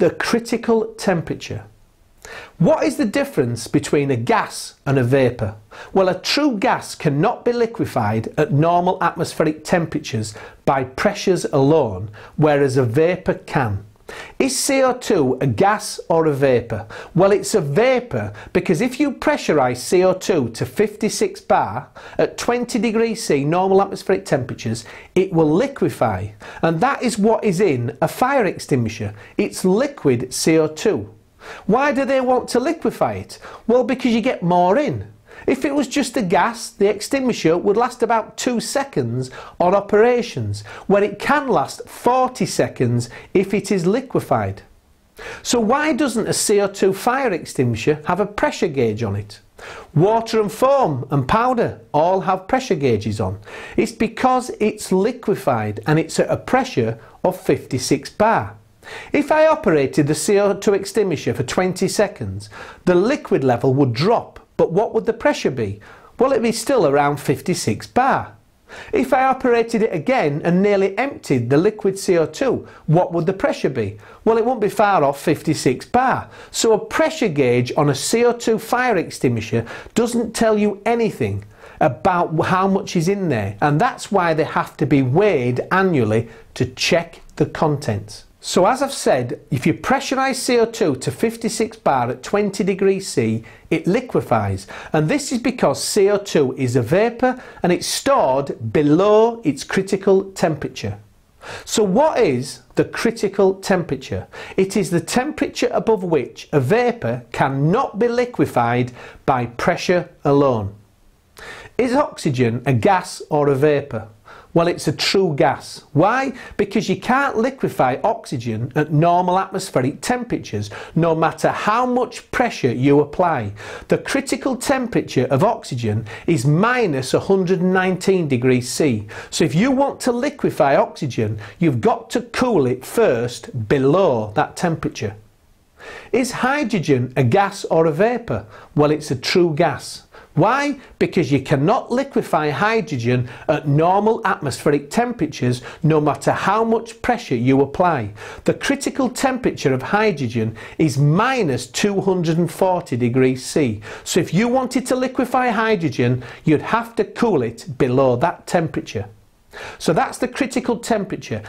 the critical temperature. What is the difference between a gas and a vapour? Well, a true gas cannot be liquefied at normal atmospheric temperatures by pressures alone, whereas a vapour can. Is CO2 a gas or a vapour? Well, it's a vapour because if you pressurise CO2 to 56 bar at 20 degrees C normal atmospheric temperatures, it will liquefy. And that is what is in a fire extinguisher. It's liquid CO2. Why do they want to liquefy it? Well, because you get more in. If it was just a gas, the extinguisher would last about 2 seconds on operations, when it can last 40 seconds if it is liquefied. So why doesn't a CO2 fire extinguisher have a pressure gauge on it? Water and foam and powder all have pressure gauges on. It's because it's liquefied and it's at a pressure of 56 bar. If I operated the CO2 extinguisher for 20 seconds, the liquid level would drop but what would the pressure be? Well, it'd be still around 56 bar. If I operated it again and nearly emptied the liquid CO2, what would the pressure be? Well, it won't be far off 56 bar. So a pressure gauge on a CO2 fire extinguisher doesn't tell you anything about how much is in there. And that's why they have to be weighed annually to check the contents. So as I've said, if you pressurise CO2 to 56 bar at 20 degrees C, it liquefies. And this is because CO2 is a vapour and it's stored below its critical temperature. So what is the critical temperature? It is the temperature above which a vapour cannot be liquefied by pressure alone. Is oxygen a gas or a vapour? Well, it's a true gas. Why? Because you can't liquefy oxygen at normal atmospheric temperatures, no matter how much pressure you apply. The critical temperature of oxygen is minus 119 degrees C. So if you want to liquefy oxygen, you've got to cool it first below that temperature. Is hydrogen a gas or a vapour? Well, it's a true gas. Why? Because you cannot liquefy hydrogen at normal atmospheric temperatures no matter how much pressure you apply. The critical temperature of hydrogen is minus 240 degrees C. So if you wanted to liquefy hydrogen, you'd have to cool it below that temperature. So that's the critical temperature.